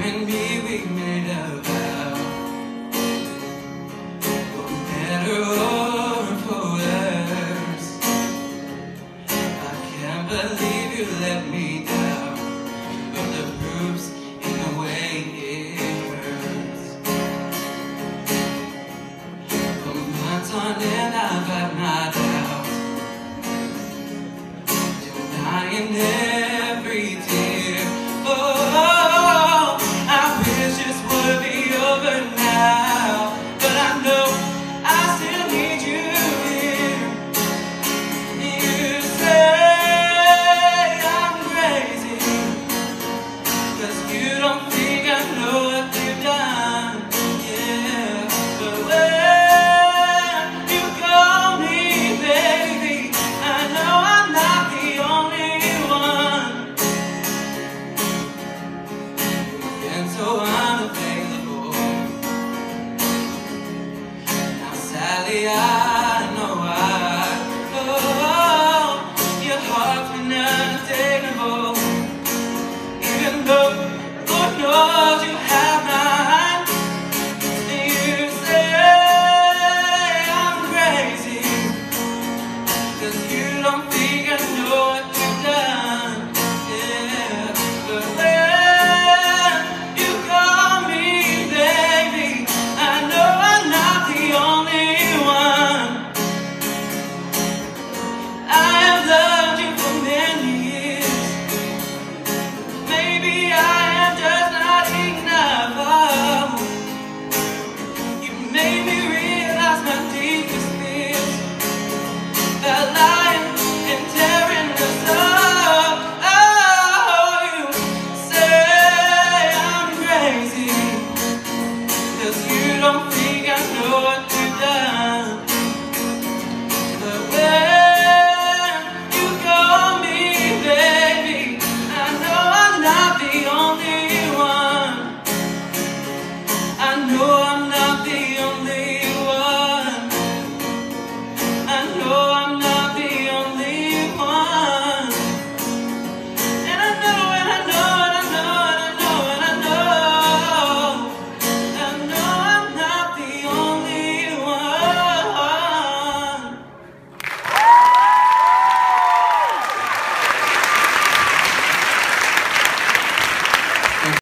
me we made a vow. Or for worse. I can't believe you let me down. But the proof's in the way it hurts. On end I've had my doubts. so unavailable. Now, Sally, I know I. Oh, your heart's been unattainable. Even though Lord knows you have mine. And you say I'm crazy. Cause you don't the like